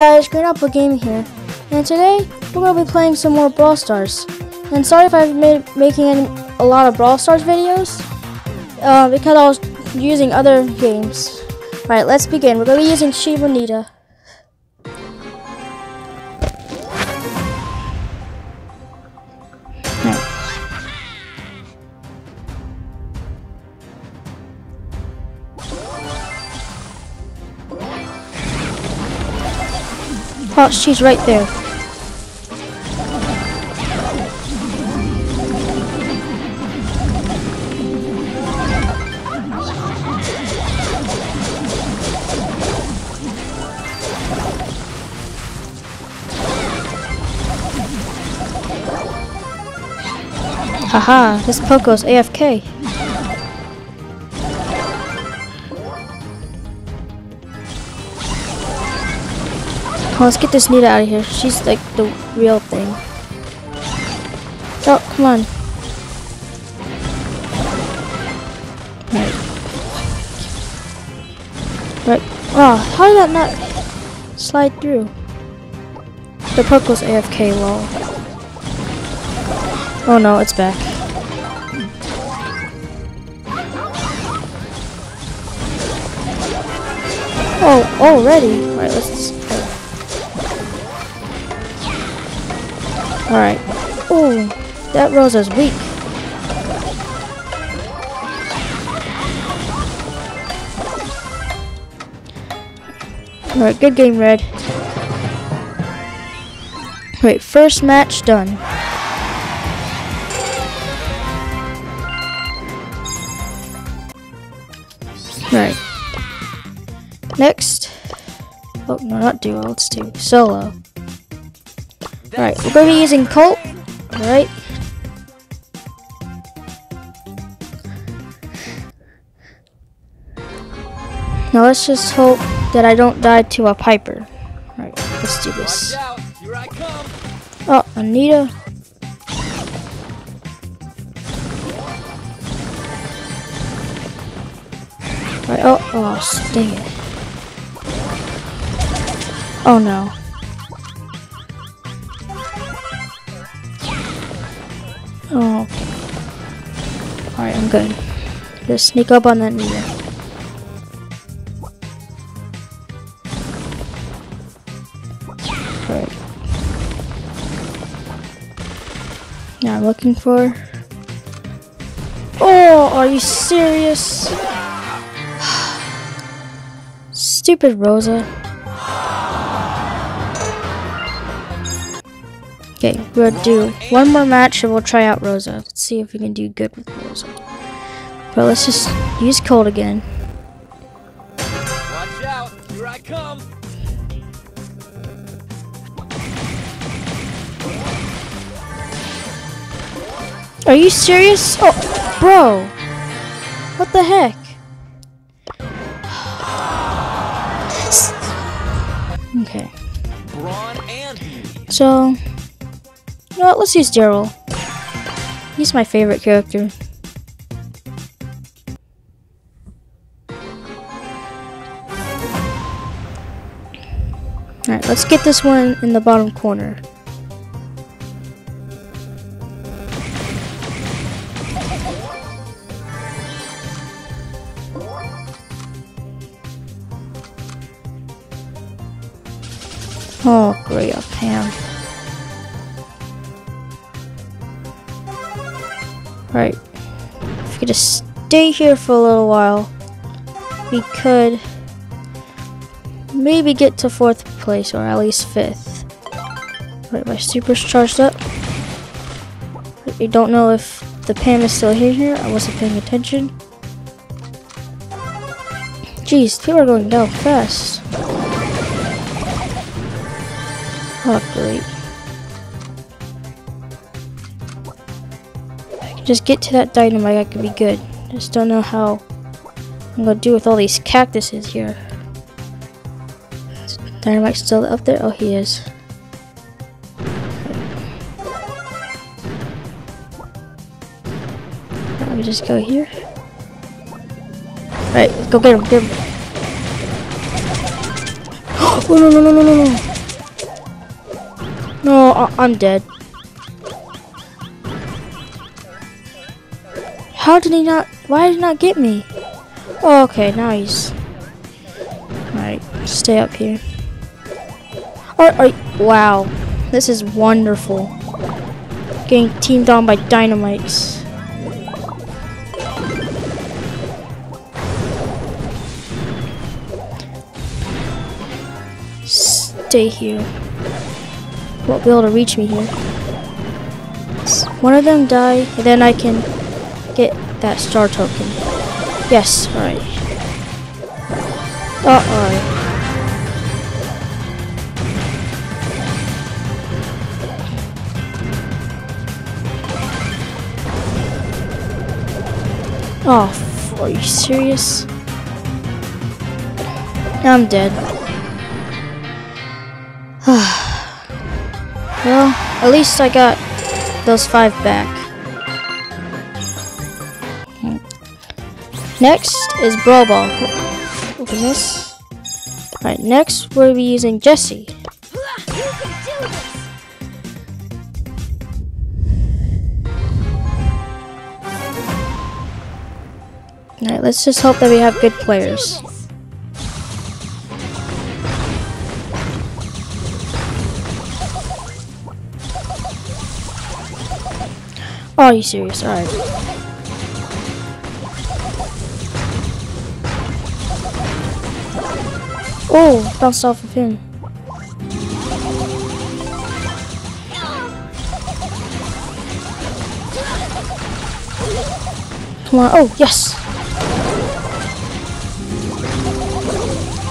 guys, Green Apple Gaming here, and today we're going to be playing some more Brawl Stars. And sorry if I've making a lot of Brawl Stars videos, uh, because I was using other games. Alright, let's begin. We're going to be using Shiba Nita. She's right there. Haha, this Poco's AFK. Let's get this Nita out of here. She's like the real thing. Oh, come on. Right. Oh, how did that not slide through? The Poco's AFK, lol. Oh no, it's back. Oh, already? Alright, let's Alright. Oh, that Rosa's weak. Alright, good game, Red. Wait, first match done. Right. Next. Oh, no, not duo. Let's do solo. Alright, we're going to be using Colt. Alright. Now let's just hope that I don't die to a Piper. Alright, let's do this. Oh, Anita. Right, oh, oh, dang it. Oh no. Oh. Alright, I'm good. Just sneak up on that meter. Alright. Now I'm looking for... Oh, are you serious? Stupid Rosa. We'll do one more match and we'll try out Rosa. Let's see if we can do good with Rosa. But let's just use Colt again. Watch out, here I come. Are you serious? Oh, bro. What the heck? Okay. So, you know what, let's use Darryl. He's my favorite character. Alright, let's get this one in the bottom corner. Oh, great, a Pam. Right. If we could just stay here for a little while, we could maybe get to fourth place or at least fifth. Right, my super's charged up. I don't know if the Pam is still here. I wasn't paying attention. Jeez, people are going down fast. Oh, great. Just get to that Dynamike, I could be good. Just don't know how I'm gonna do with all these cactuses here. Is Dynamike still up there? Oh, he is. Let me just go here. Alright, go get him, get him. oh, no, no, no, no, no, no. Oh, I'm dead. How did he not? Why did he not get me? Oh, okay, he's. Alright, stay up here. Or, wow, this is wonderful. Getting teamed on by Dynamikes. Stay here. Won't be able to reach me here. One of them die, and then I can get that star token. Yes, alright. Uh oh. Oh, are you serious? I'm dead. well, at least I got those five back. Next is Brawl Ball. Open this. Alright, next we'll be using Jessie. Alright, let's just hope that we have good players. Oh, are you serious? Alright. Oh, bounced off of him. Come on. Oh, yes.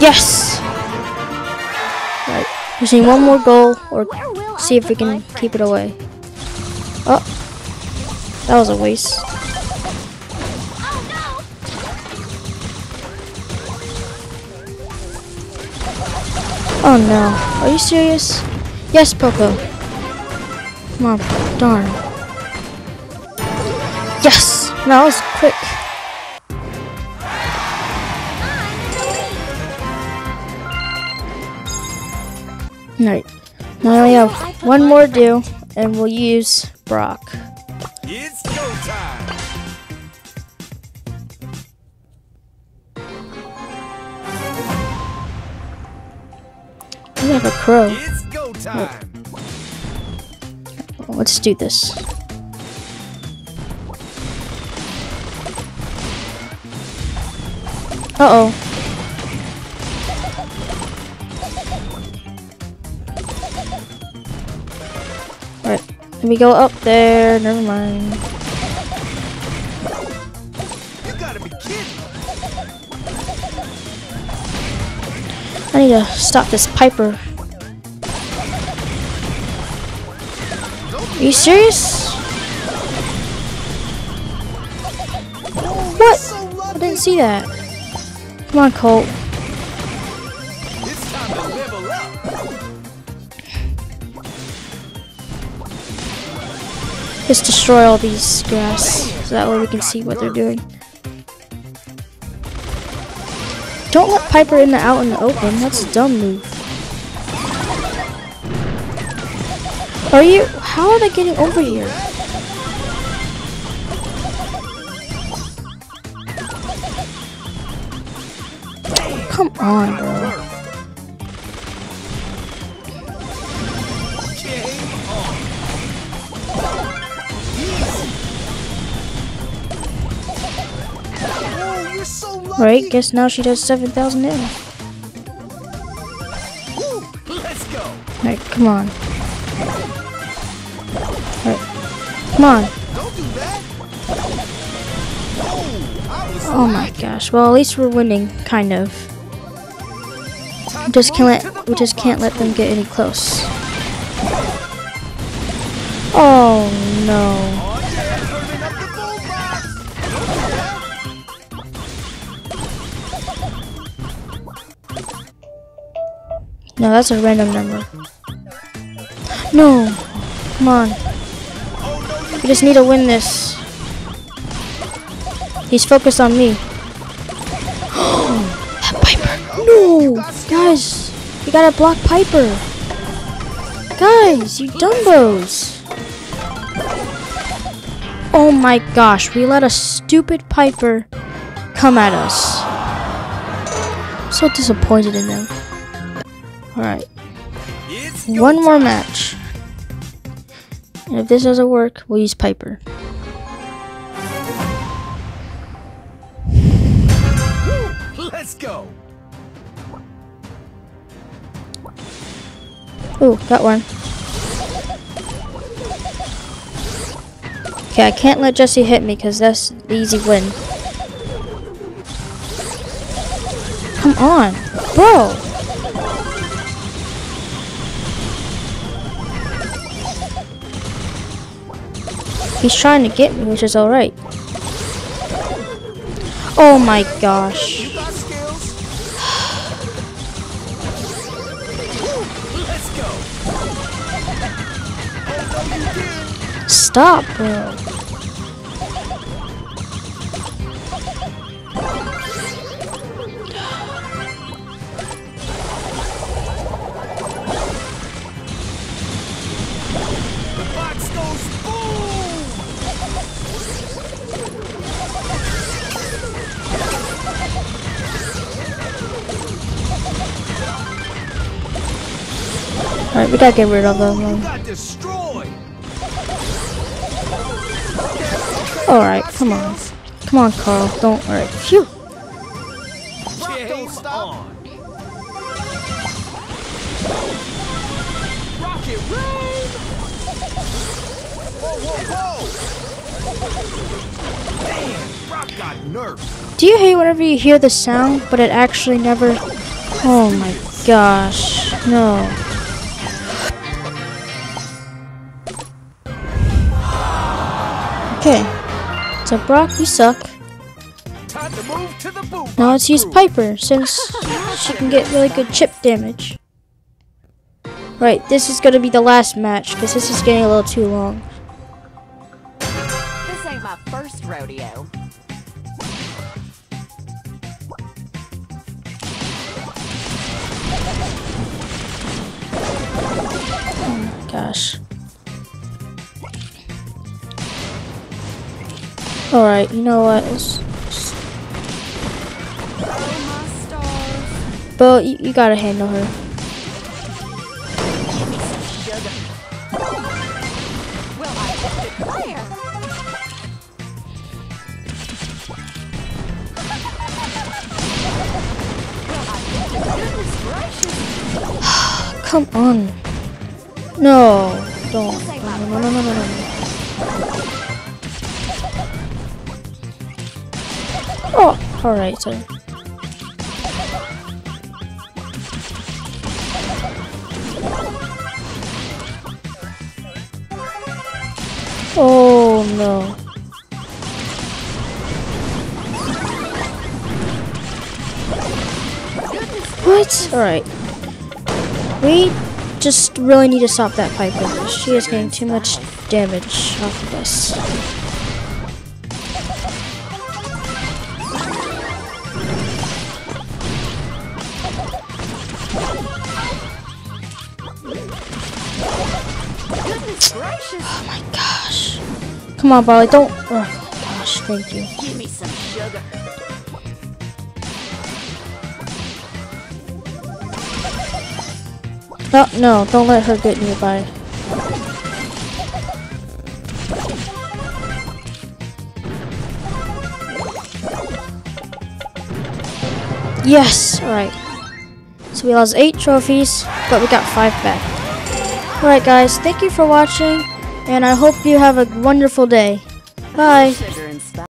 Yes! Right. Just need one more goal or see if we can keep it away. Oh. That was a waste. Oh no. Are you serious? Yes, Poco. Come on. Darn. Yes! That was quick. Alright. Now we have one more do, and we'll use Brock. Have a crow. It's go time. Let's do this. Uh-oh. Alright, let me go up there. Never mind. You gotta be kidding. I need to stop this Piper. Are you serious? What? I didn't see that. Come on, Colt. Just destroy all these grass so that way we can see what they're doing. Don't let Piper in the out in the open. That's a dumb move. Are you? How are they getting over here? Come on, bro. Right, guess now she does 7,000 damage. Alright, come on. Come on. Oh, my gosh. Well, at least we're winning, kind of. We just can't let we just can't let them get any close. Oh no. No, that's a random number. No. Come on. Just need to win this. He's focused on me. that Piper. No. Guys, you gotta block Piper. Guys, you dumbos! Oh my gosh, we let a stupid Piper come at us. I'm so disappointed in them. Alright, one more match. And if this doesn't work, we'll use Piper. Let's go. Ooh, got one. Okay, I can't let Jessie hit me because that's the easy win. Come on, bro. He's trying to get me, which is alright. Oh my gosh. Stop, got We gotta get rid of them. Alright, come on. Come on, Carl. Don't. Alright, phew. Do you hate whenever you hear the sound, but it actually never. Oh my gosh. No. So, Brock, you suck. Time to move to the. Now let's use Piper, since she can get really good chip damage. Right, this is gonna be the last match, because this is getting a little too long. This ain't my first rodeo. Oh gosh. Alright, you know what? Let's, my. Bo, you, you gotta handle her. Come on. No, don't. No, no, no, no, no, Oh, alright, so. Oh no. What? Alright. We just really need to stop that Piper. She is getting too much damage off of us. Come on, Barley, don't. Oh gosh, thank you. Give me some sugar. Oh, no, don't let her get nearby. Yes, alright. So we lost 8 trophies, but we got 5 back. Alright guys, thank you for watching, and I hope you have a wonderful day. Bye.